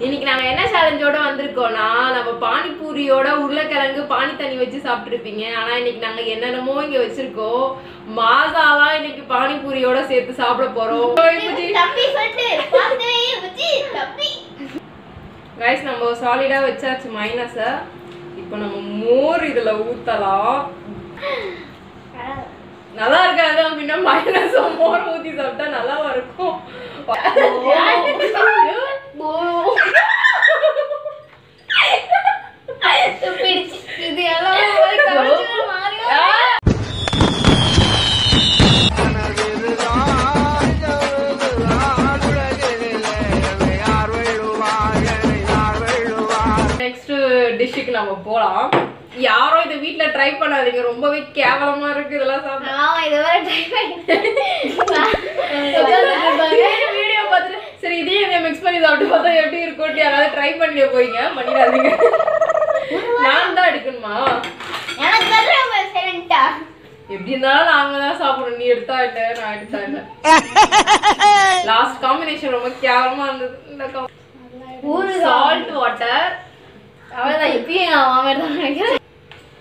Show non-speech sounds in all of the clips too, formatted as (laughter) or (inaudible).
இன்னைக்கு நாங்க என்ன சேலஞ்சோட வந்திருக்கோம்னா நம்ம பானிபூரியோட உருளைக்கிழங்கு பானி தண்ணி வச்சு சாப்பிட்டுருப்பீங்க. ஆனா இன்னைக்கு நாங்க என்னென்னமோ இங்க வச்சிருக்கோம். மாசாலாம் இன்னைக்கு பானிபூரியோட சேர்த்து சாப்பிட போறோம். கைஸ் நம்ம சாலிடா வச்சாச்சு மைனஸ இப்போ நம்ம மோர் இதுல ஊத்தலாம். நல்லா இருக்காது அப்படின்னா மைனஸ் மோர் ஊத்தி சாப்பிட்டா நல்லாவா இருக்கும்? டிஷ்ஷுக்கு நம்ம போலாம். யாரும் இதை வீட்ல ட்ரை பண்ணாதீங்க. ரொம்பவே கேவலமா இருக்கு இதெல்லாம் சாப்பிட. ஆமா இது வரை ட்ரை பார்த்துட்டு சரி இதையும் இதை மிக்ஸ் பண்ணி சாப்பிட்டு பார்த்தா எப்படி இருக்கும்னு யாராவது ட்ரை பண்ணி போறீங்க? பண்ணிடாதீங்க நான் தான் எடுக்கணுமா? எப்படி இருந்தாலும் நாங்க தான் சாப்பிடணும். நீ எடுத்தா என்ன? நான் எடுத்தா என்ன? (laughs) லாஸ்ட் காம்பினேஷன் ரொம்ப கேவலமா இருந்தது. இந்த ஊரு சால்ட் வாட்டர் அவ்வளவுதான். இப்பயும் நான் மாமா தான் நினைக்கிறேன்.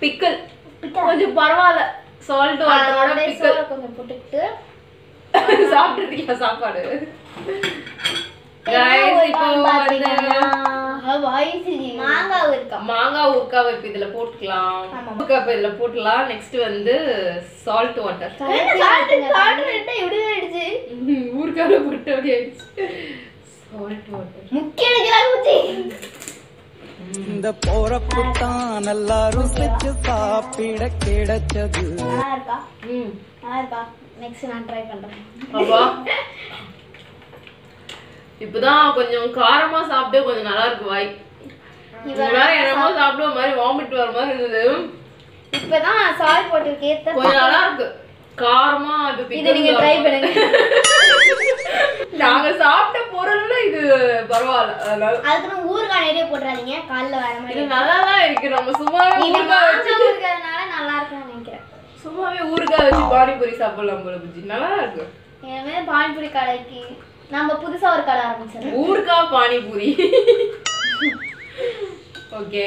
பிக்கல் கொஞ்சம் பரவாயில்ல. சால்ட் வாட்டரோட பிக்கல் கொஞ்சம் போட்டுக்கிட்டு (laughs) சாப்பிட்டுருக்கியா சாப்பாடு? மாங்காய் ஊறுக்காய் இப்ப இதுல போட்டுக்கலாம். ஊறுக்காய் இப்ப இதுல போட்டுலாம். நெக்ஸ்ட் வந்து சால்ட் வாட்டர் ஊறுக்காயில போட்டு அப்படி ஆயிடுச்சு. சால்ட் வாட்டர் முக்கிய இந்த போறப்பு தான் நல்லா ருசிச்சு சாப்பிட கிடைச்சது. நெக்ஸ்ட் நான் ட்ரை பண்றேன். அப்பா. இப்பதான் கொஞ்சம் காரமா சாப்பிட்டு கொஞ்சம் நல்லா இருக்கு வாய். இவ்வளவு நேரம் என்னமோ சாப்பிடுற மாதிரி வாமிட் வர மாதிரி இருந்தது. இப்பதான் சால்ட் போட்டு ஏத்த கொஞ்சம் நல்லா இருக்கு. காரமா அது இது நீங்க ட்ரை பண்ணுங்க. (laughs) நாங்க சாப்பிட்ட பொருள்ல இது பரவாயில்ல. அதனால அதுக்கு ஊறுகாய் நிறைய போட்டுறாதீங்க. கால்ல வர மாதிரி இது நல்லா தான் இருக்கு. நம்ம சும்மாவே இது ஊறுகாய் வச்சு நல்லா நினைக்கிறேன் சும்மாவே ஊறுகாய் வச்சு பானிபூரி சாப்பிடலாம் போல புஜி நல்லா தான் இருக்கு. இனிமே பானிபூரி கடைக்கு நம்ம புதுசா ஒரு கடை ஆரம்பிச்சிடலாம். ஊறுகாய் பானிபூரி. ஓகே.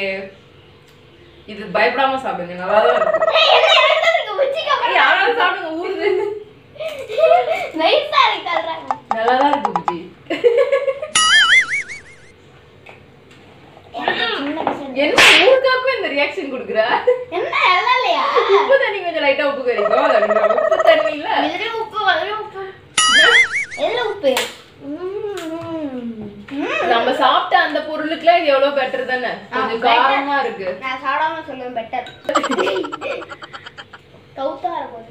இது பயப்படாம சாப்பிடுங்க நல்லா தான் இருக்கு. ஏய், யாராவது சாப்பிடுங்க ஊறுது. நைஸா இருக்கு நல்லா தான் இருக்கு புஜி. என்ன ஊறுகாய்க்கும் இந்த ரியாக்ஷன் கொடுக்குற? என்ன உப்பு தண்ணி கொஞ்சம் லைட்டா உப்பு கறிக்கும் உப்பு தண்ணி இல்ல. உப்பு உப்பு. எதுல உப்பு. நம்ம சாப்பிட்ட அந்த பொருளுக்குலாம் இது எவ்வளவு பெட்டர் தானே? கொஞ்சம். காரமா இருக்கு. நான் சாப்பிடாம சொல்லுவேன் பெட்டர் கவுத்தா இருக்கும்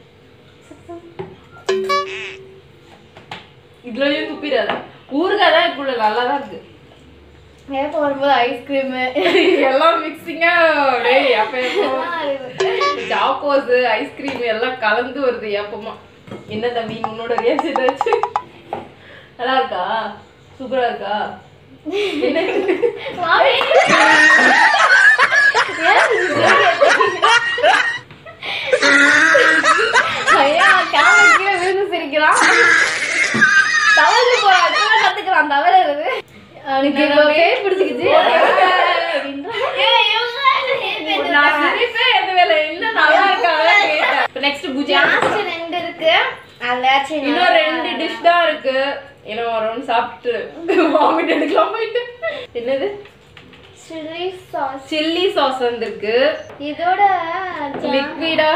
இதுலயும் துப்பிடாத. ஊறுகாய் தான் இருக்குள்ள நல்லா தான் இருக்கு. நேரத்து வரும்போது ஐஸ்கிரீம் எல்லாம் மிக்சிங்கா டேய் அப்ப சாக்கோஸ் ஐஸ்கிரீம் (laughs) எல்லாம் கலந்து வருது ஏப்பமா என்ன தம்பி உன்னோட ரியாக்ஷன் ஏதாச்சு நல்லா இருக்கா? சூப்பரா இருக்கா (laughs) என்ன ஐயா கேமரா கீழே விழுந்து சிரிக்கிறான் தவறு போறான் கத்துக்கிறான் தவறு இருக்குது அவனுக்கு இப்போ பேய் பிடிச்சிக்கிச்சு நான் சிரிப்பே எந்த வேலை இல்ல நல்லா இருக்காங்க கேட்டேன் நெக்ஸ்ட் பூஜா லாஸ்ட் ரெண்டு இருக்கு. அதாச்சும் இன்னும் ரெண்டு டிஷ் தான் இருக்கு. ஏன்னா வரணும் சாப்பிட்டு வாமிட் எடுக்கலாம் போயிட்டு. என்னது? சில்லி சாஸ் சில்லி சாஸ் வந்திருக்கு. இதோட லிக்விடா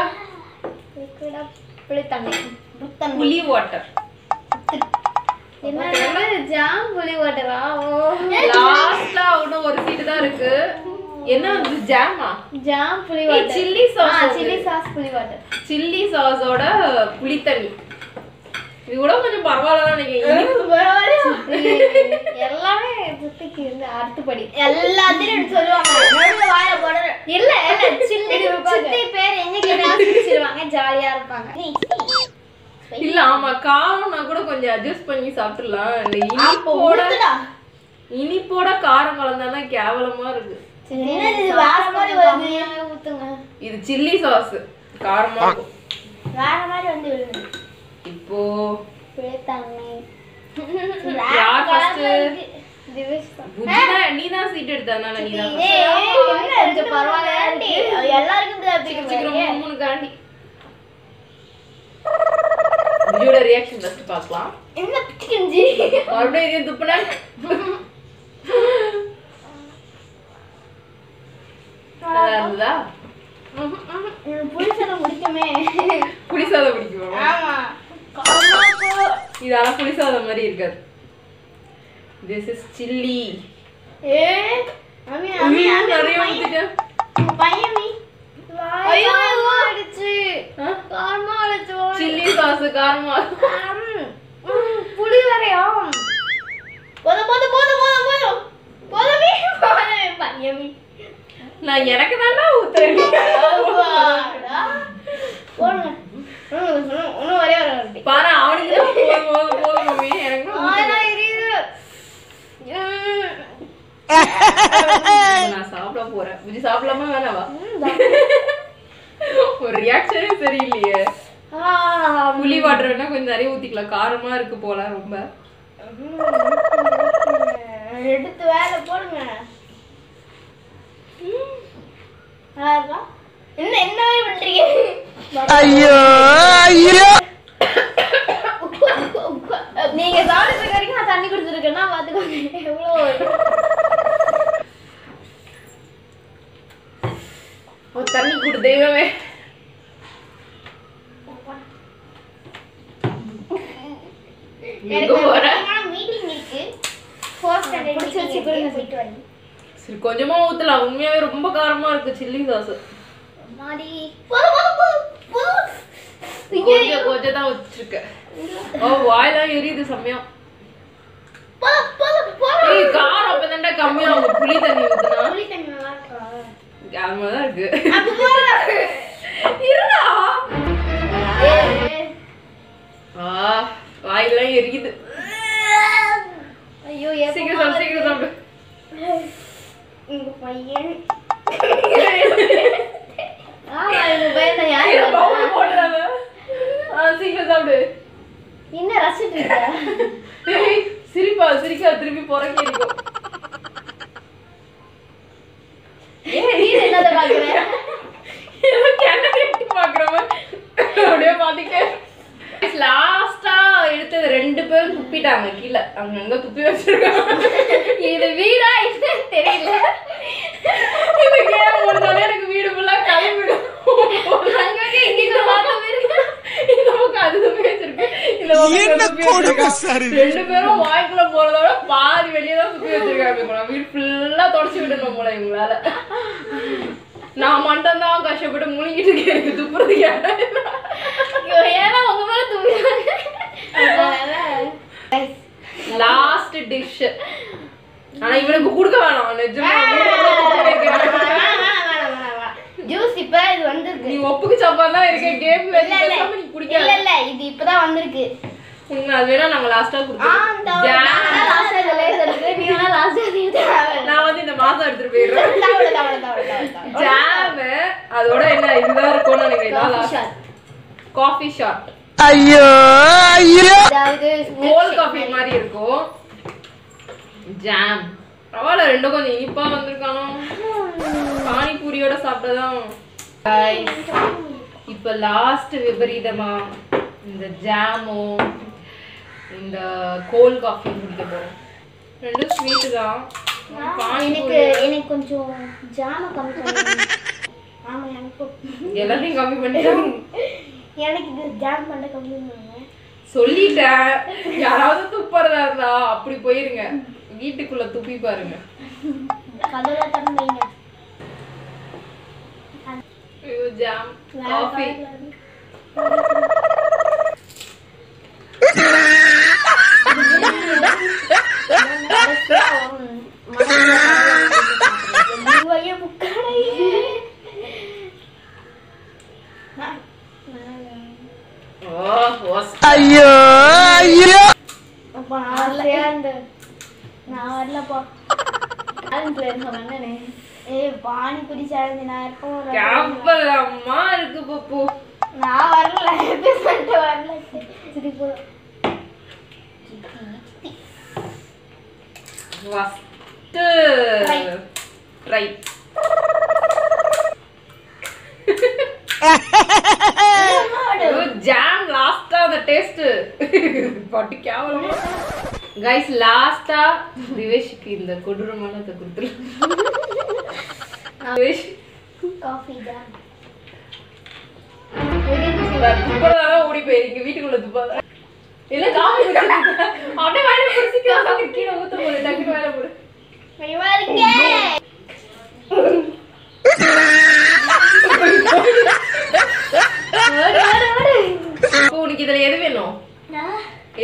லிக்விடா புளித்தண்ணி. புளித்தண்ணி. புளி வாட்டர் என்ன ஜாம் புளி வாட்டரா ஓ. லாஸ்ட்ல இன்னும் ஒரு சீட்டு தான் இருக்கு. என்ன வந்து ஜாமா ஜாம் புளி வாட்டர் sauce வந்து. சில்லி சாஸ் புளி வாட்டர் சில்லி சாஸோட புளித்தண்ணி. இது கூட கொஞ்சம் பரவாயில்ல. நினைக்கிறேன் எல்லாமே சுத்திக்கு இருந்து அடுத்தபடி எல்லாத்தையும் எடுத்து சொல்லுவாங்க. வாயில போட இல்ல இல்ல (laughs) சில்லி சித்தி பேர் எங்க கேட்டாலும் சிரிச்சிருவாங்க ஜாலியா இருப்பாங்க. இல்ல ஆமா காரம்னா கூட கொஞ்சம் அட்ஜஸ்ட் பண்ணி சாப்பிடலாம் இந்த இனிப்போட. இனிப்போட காரம் கலந்தாதான் கேவலமா இருக்கு. இது? வேற மாதிரி வருது. ஊத்துங்க. இது சில்லி சாஸ் காரமா வேற மாதிரி வந்து இப்போ புளித்தண்ணி. (laughs) யார் first? திவேஷ் தான் புஜ்ஜி தான் நீ தான் சீட் எடுத்ததுனால நீ தான் ஏய், என்ன இருக்கு பரவாயில்லையாண்டி? அது எல்லாருக்கும் மூணு காண்டி. புஜ்ஜியோட ரியாக்ஷன் ஃபர்ஸ்ட் பார்க்கலாம். என்ன பிச்சுக்கிஞ்சி? மறுபடியும் துப்புனா (laughs) நல்லா இருந்ததா ம்ஹும், ம்ஹும். எனக்கு புளிசாதம் பிடிக்குமே. புளி சாதம் பிடிக்குமா ஆமா. காரமாக்கோ. இது ஆனா புளி சாதம் மாதிரி இருக்காது திஸ் இஸ் சில்லி அம்மி, அம்மி, அம்மி, நிறைய. ஊத்திட்டேன் உங்க பையன் மீ. ஐயோ. ஆ? காரமா ஆயிடுச்சு. சில்லி சாஸ் காரமா போறேன். புஜி சாப்பிடலாமா வேணாவா. (laughs) ஒரு ரியாக்ஷனே சரியில்லையே. ஆ, புளி வாட்டர் வேணா கொஞ்சம் நிறைய ஊத்திக்கலாம். காரமா இருக்கு போல ரொம்ப. எடுத்து வேலை போடுங்க? என்ன என்ன பண்றீங்க? ஐயோ ஐயோ நீங்க சாப்பிட்டு இருக்க வரைக்கும் நான் தண்ணி குடிச்சிருக்கேன்னா பாத்துக்கோங்க எவ்வளவு ஒரு தண்ணி கொடு தெய்வமே எங்க போற மீட்டிங் இருக்கு ஃபோர்த் ஸ்டாண்டர்ட் பிடிச்சு வச்சு கொடுங்க. போயிட்டு வரேன் சரி கொஞ்சமா ஊத்தலாம் உண்மையாவே ரொம்ப காரமா இருக்கு சில்லி சாஸ் கொஞ்சம் கொஞ்சம் தான் வச்சிருக்கேன் ஓ வாயெல்லாம் எரியுது சமயம் ஏய் காரம் அப்பதான்டா கம்மியா அவங்க புளி தண்ணி ஊத்துனா. புளி தண்ணி நல்லா இருக்கா? அது மாதிரி தான் இருக்கு. அப்ப இருடா. ஆ வாயெல்லாம் எரியுது. What. ரெண்டு பேரும் வாய்க்குள்ள போறத விட பாதி வெளியே தான் துப்பி வச்சிருக்காங்க. வீடு ஃபுல்லா தொடச்சு விடணும் போல இவங்களால. நான் மட்டும் தான் கஷ்டப்பட்டு முழுங்கிட்டு இருக்கேன். ஏன்னா உங்க மேல தும்பிடுவாங்க லாஸ்ட் டிஷ் ஆனா இவனுக்கு கொடுக்க வேணாம். நிஜமா. ஜூஸ் இப்பதான் இது வந்திருக்கு. நீ ஒப்புக்கு சாப்பாடு தான் இருக்க கேம்ல இல்ல இல்ல. இது இப்பதான் வந்திருக்கு. உண்மை அது வேணா நாங்க லாஸ்டா குடுத்தோம். நான் வந்து இந்த மாசம் எடுத்துட்டு போயிடுறேன். (laughs) ஜாம் அதோட என்ன இதுதான் இருக்கும்னு நினைக்கிறேன். காஃபி ஷாட் ஐயோ ஐயோ. அதாவது காஃபி மாதிரி. இருக்கும். ஜாம் பரவாயில்ல ரெண்டும் கொஞ்சம் இனிப்பா வந்திருக்கானோ. பானிபூரியோட சாப்பிட்டதான் இப்ப லாஸ்ட் விபரீதமா இந்த ஜாமும் இந்த கோல் காஃபி குடிக்க போறோம். ரெண்டும் ஸ்வீட் தான். எனக்கு எனக்கு கொஞ்சம் ஜாம கம்மி பண்ணுங்க ஆமா எனக்கு. எல்லாத்தையும் கம்மி பண்ணிட்டாங்க. எனக்கு இது ஜாம் பண்ண கம்மி பண்ணுங்க சொல்லிட்டேன். யாராவது துப்புறதா இருந்தா அப்படி போயிருங்க. வீட்டுக்குள்ள துப்பி பாருங்க. ஐயோ ஜாம். காஃபி ஐயோ ஐயோ. நான் வரலப்பா. ஏய் பானிபூரி சேலஞ்சு நான். இருக்கோம் இருக்கு பப்பு. நான் வரல எபிசோட் வரல. சரி போ. ஃபர்ஸ்ட். (laughs) ட்ரை ஜாம் லாஸ்டா அந்த டேஸ்ட் பட்டு கேவலமா கைஸ் லாஸ்டா திவேஷுக்கு இந்த கொடூரமான அதை கொடுத்துருலாம் திவேஷ். காஃபி ஜாம் துப்பதான் ஓடி போயிருங்க வீட்டுக்குள்ள துப்பாத இல்ல காஃபி அப்படியே வாயில குடிச்சிக்கலாம் கீழே ஊத்த போடு டக்குனு வாயில போடு. பயமா (laughs) அப்போ உனக்கு இதுல எது வேணும்?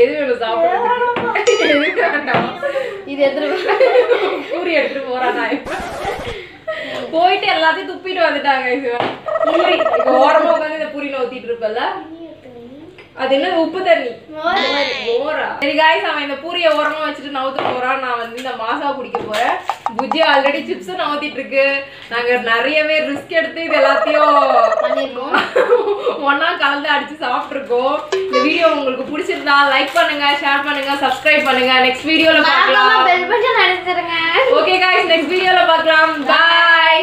எது வேணும் சாப்பிடுறதுக்கு வேண்டாம். இது எடுத்துட்டு பூரி எடுத்துட்டு போறானா போயிட்டு எல்லாத்தையும் துப்பிட்டு வந்துட்டாங்க இது. பூரி இப்ப ஓரமா உட்காந்து இந்த பூரி ஊத்திட்டு இருப்பல அது என்ன? உப்பு தண்ணி. மோரா. சரி காய்ஸ் அவன் இந்த பூரியை ஓரமா வச்சுட்டு நவுத்த போறான். நான் வந்து இந்த மாசா குடிக்க போறேன். புஜ்ஜி ஆல்ரெடி சிப்ஸ் நவுத்திட்டு இருக்கு. நாங்க நிறையவே ரிஸ்க் எடுத்து இது எல்லாத்தையும் பண்ணிருக்கோம். ஒன்றா கலந்து அடித்து சாப்பிட்ருக்கோம் இந்த வீடியோ உங்களுக்கு பிடிச்சிருந்தா லைக் பண்ணுங்க ஷேர் பண்ணுங்க சப்ஸ்கிரைப் பண்ணுங்க. நெக்ஸ்ட் வீடியோல பார்க்கலாம். பெல் பட்டன் அடிச்சிருங்க ஓகே गाइस நெக்ஸ்ட் வீடியோல பார்க்கலாம். பை